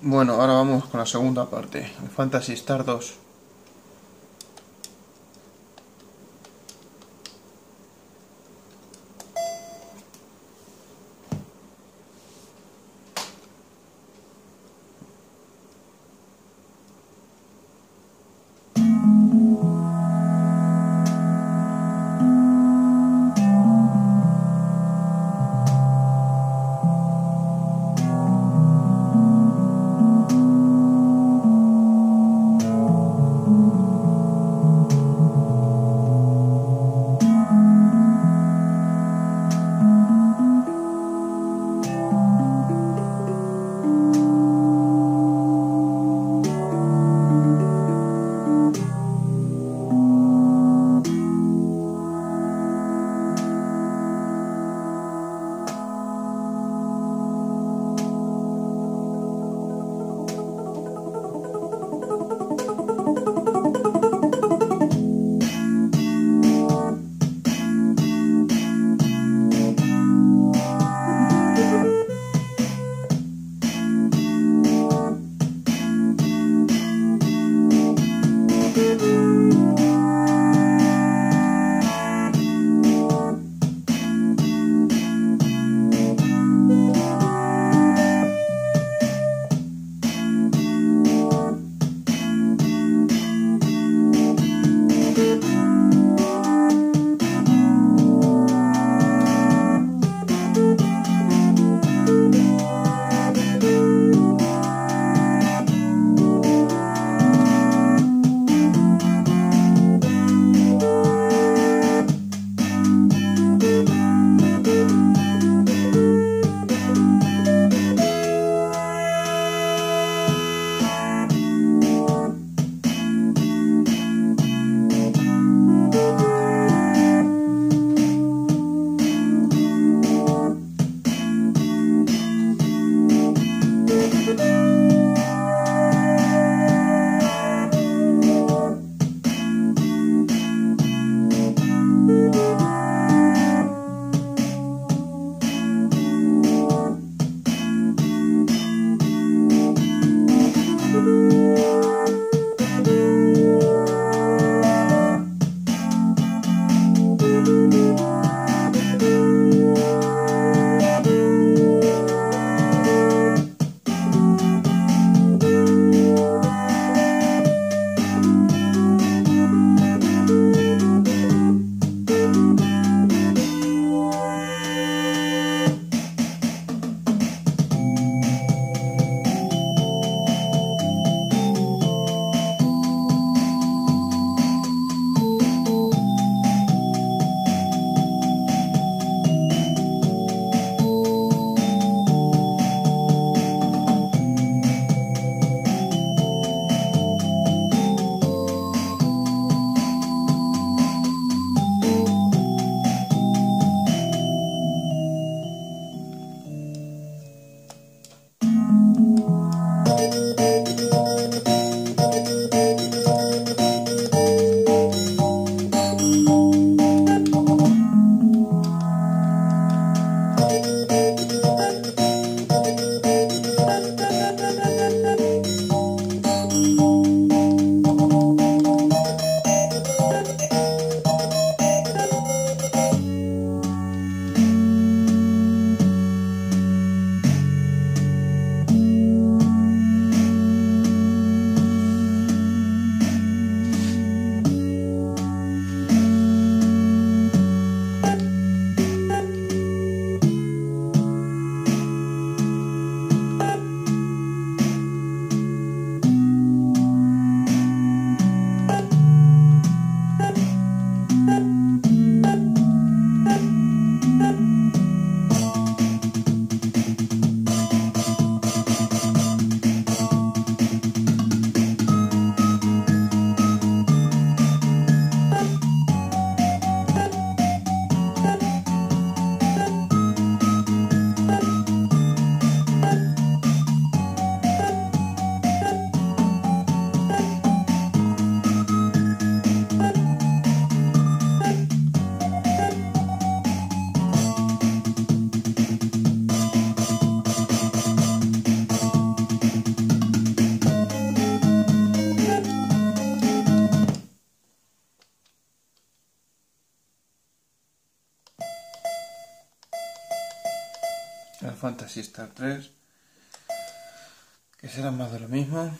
Bueno, ahora vamos con la segunda parte. Fantasy Star 2. El Fantasy Star 3, que será más de lo mismo.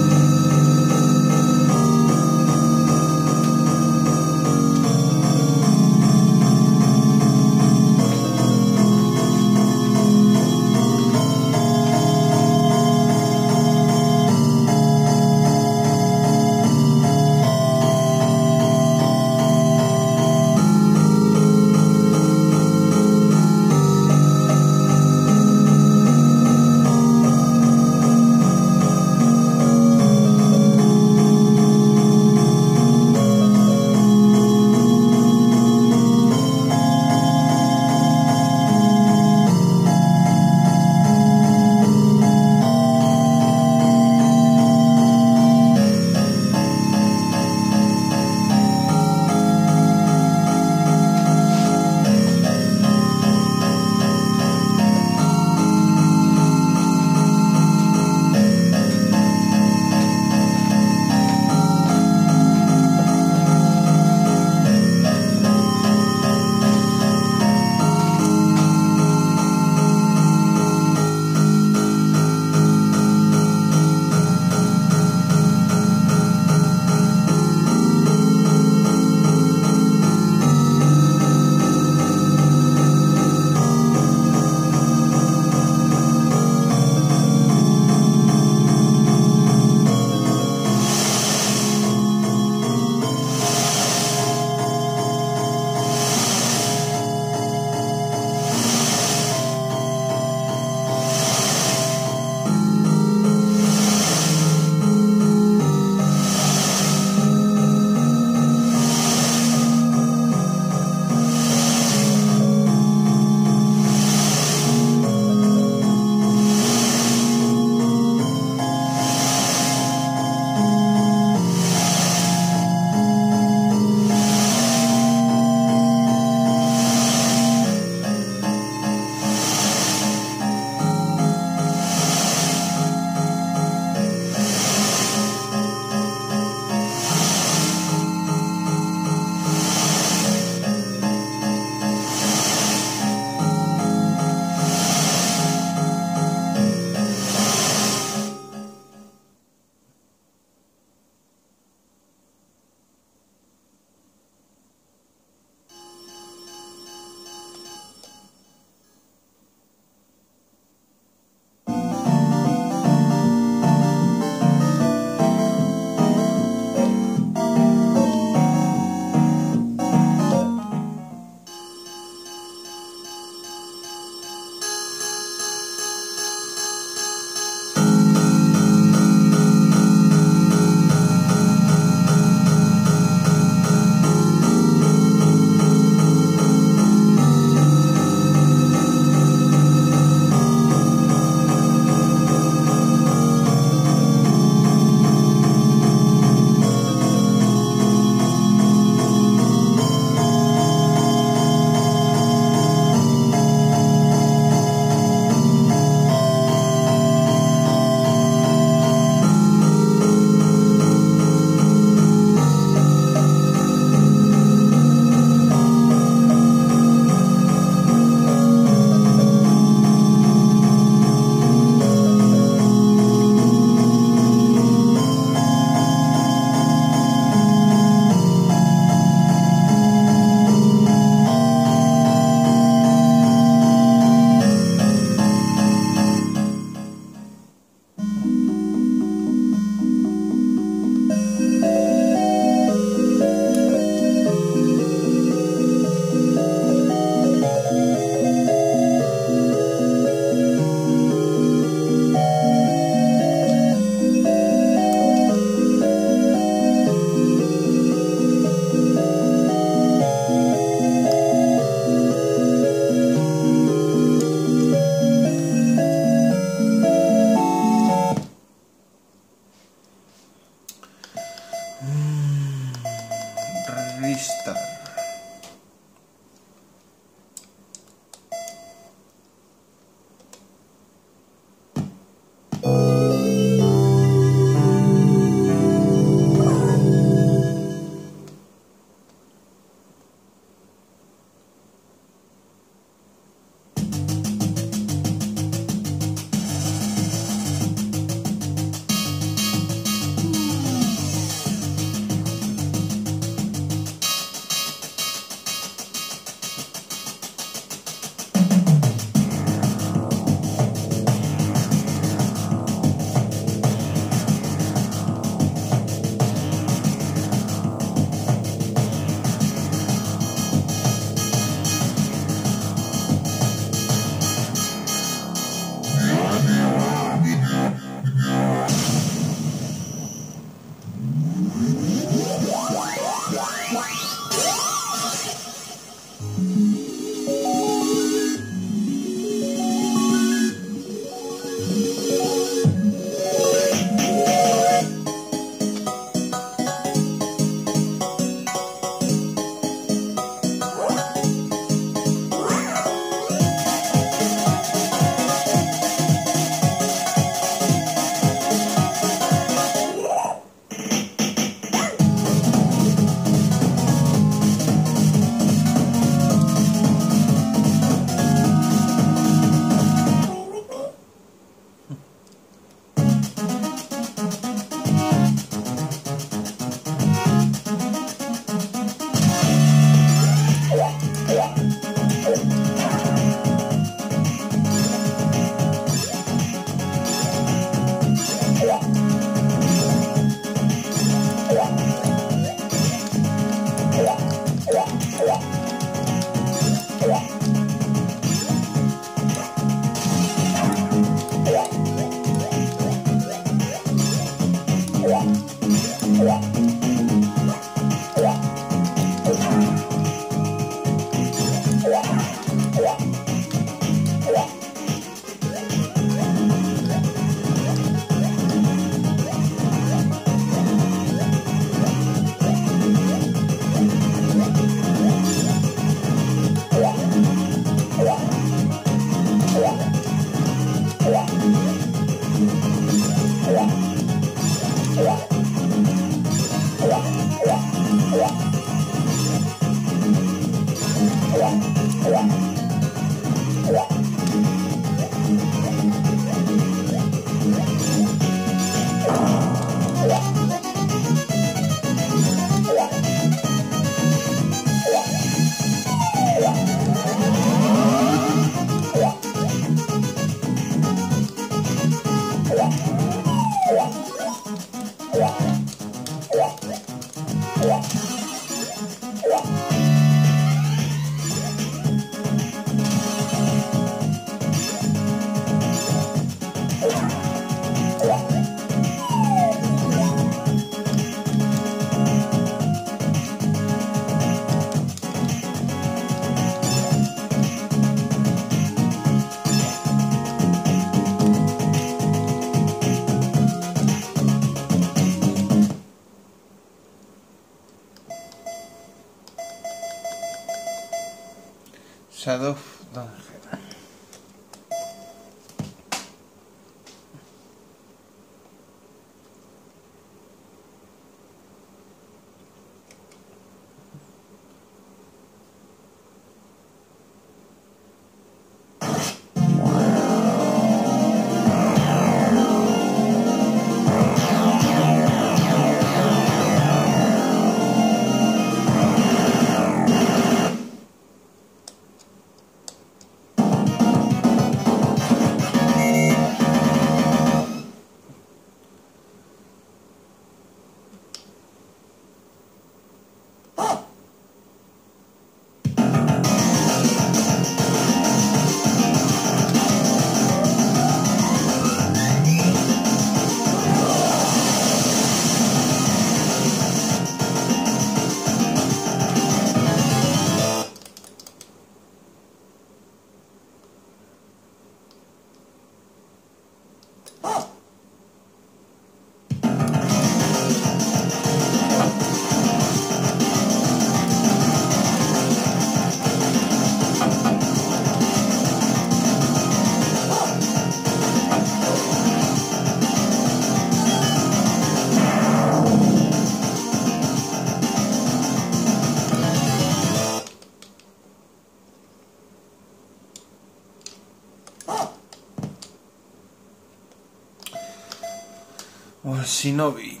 Shinobi.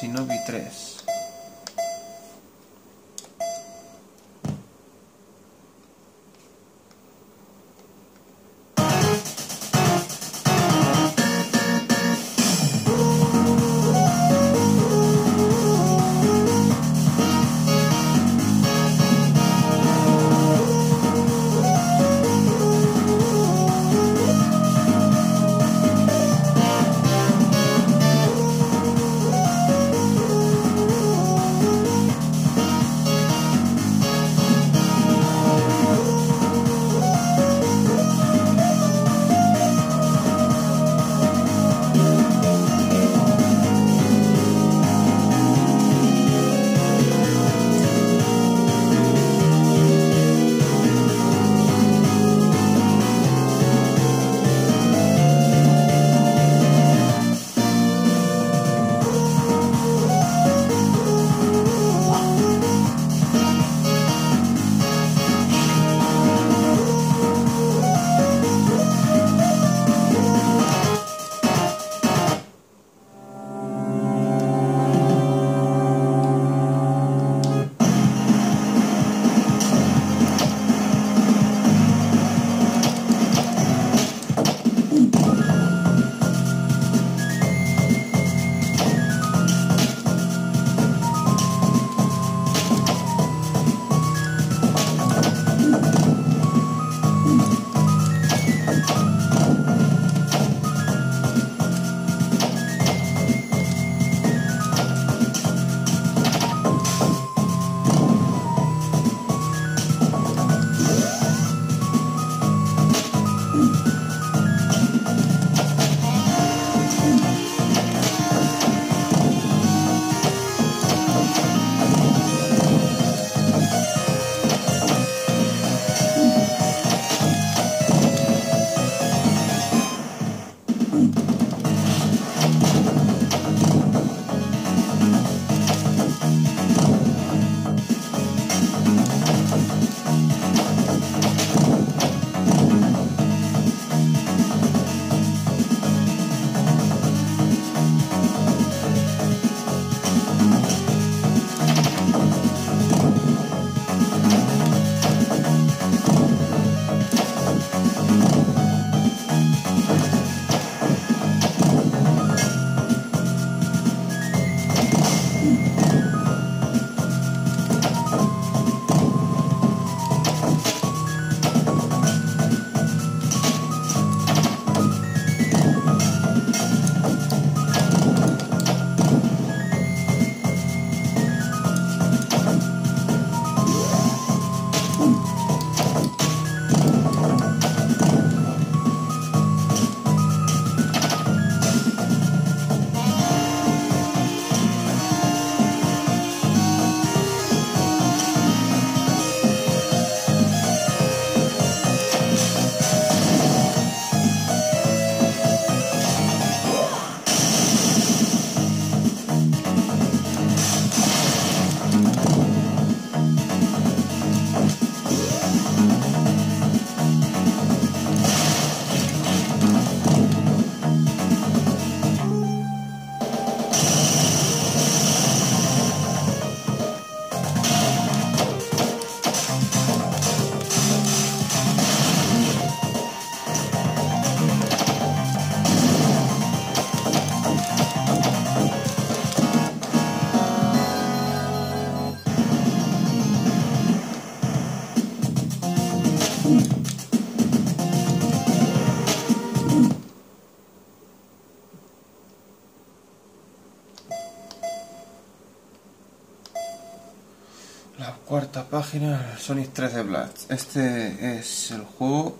Shinobi 3. Cuarta página, Sonic 3 de Black. Este es el juego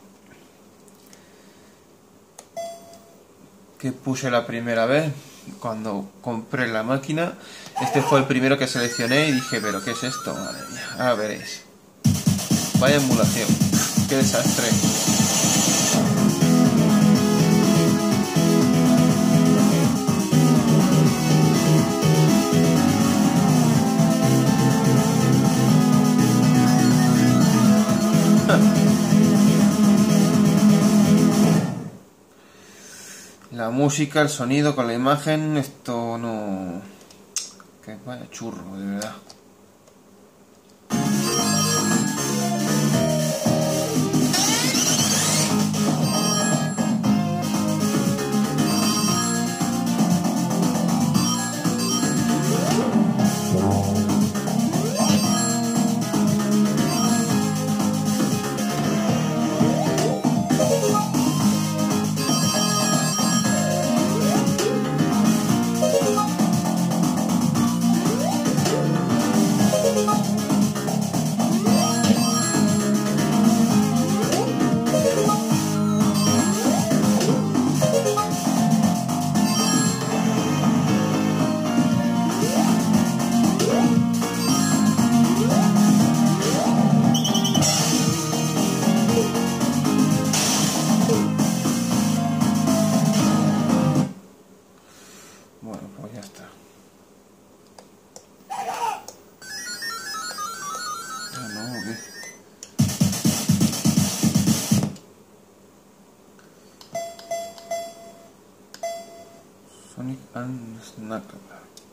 que puse la primera vez cuando compré la máquina. Este fue el primero que seleccioné y dije, pero ¿qué es esto? Madre mía, ahora veréis. Vaya emulación, qué desastre. Música, el sonido, con la imagen, esto no... Que vaya churro, de verdad. Sonic and Knuckles. Nunca he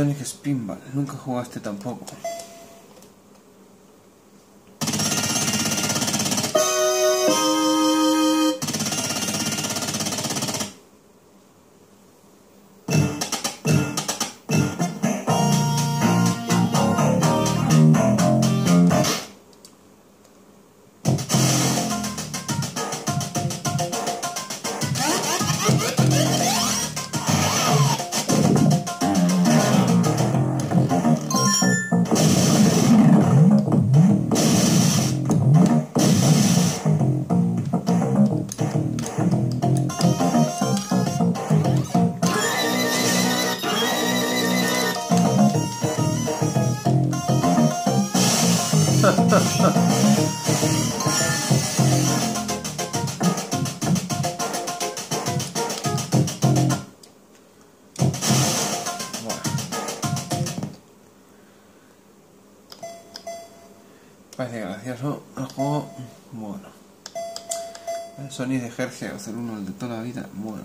Sonic Spinball. Nunca jugaste tampoco. Sonic de Herce, hacer uno el de toda la vida. Bueno,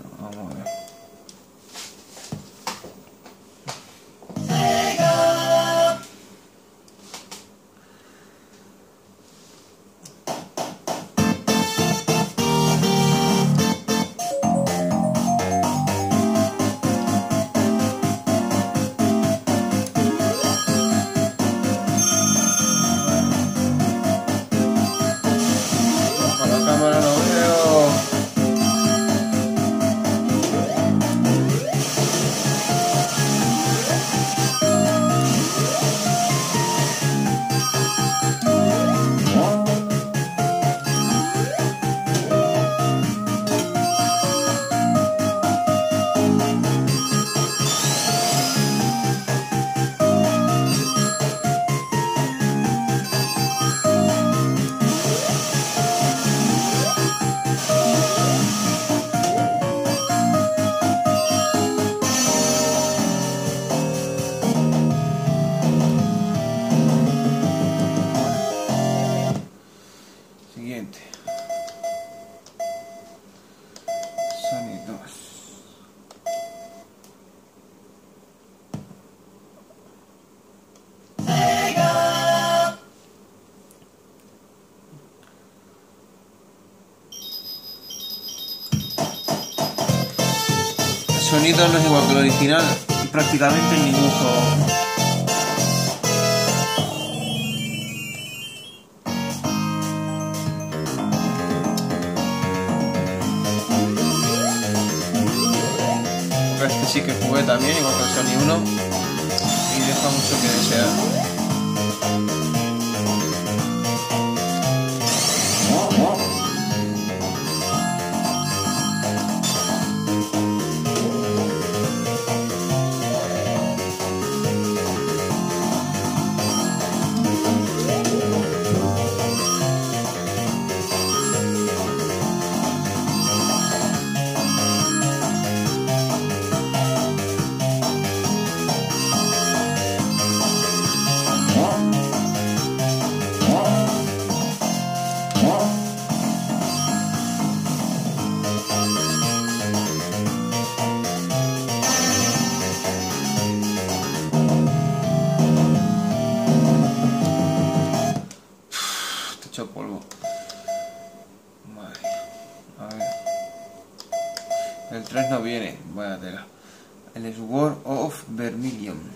sonido no es igual que el original prácticamente en ningún juego. Este sí que jugué también, igual que el Sony 1, y deja mucho que desear. El 3 no viene. Vaya tela. El Sword of Vermilion.